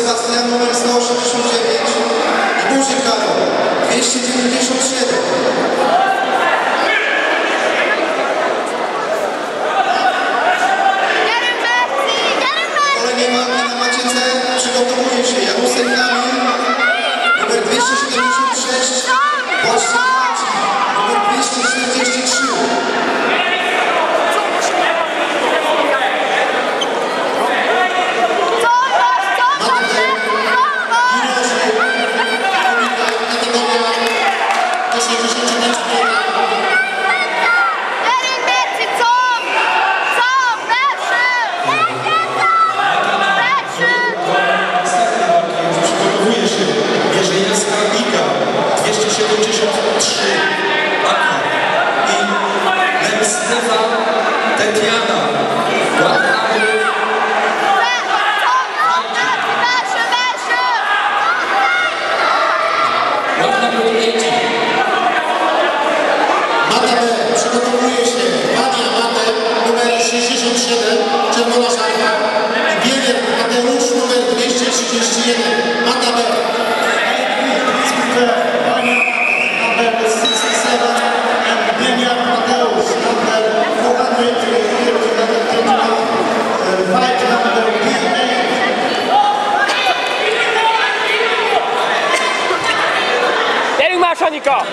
Obserwacja numer 169 Burzy Karol 297 Przygotowuje się. 何か。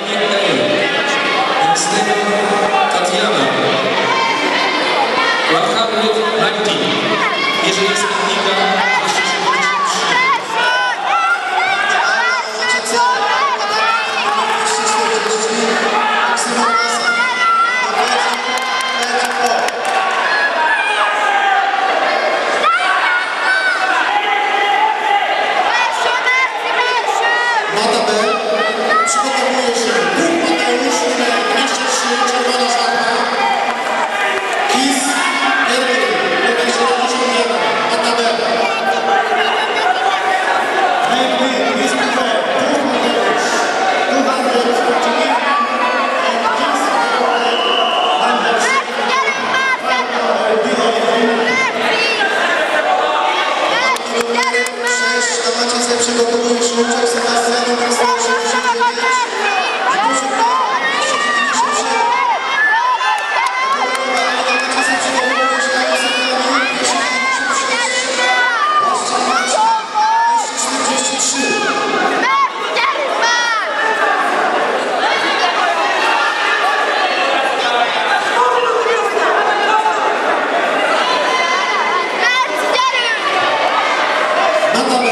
gotowy.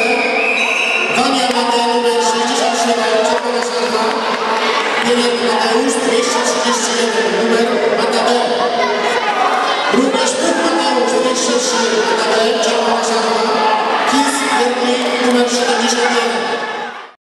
Wania Matea numer 67, czerwona szarfa. Bielek Mateusz 231, numer Mata Również Bóg Mateusz 231.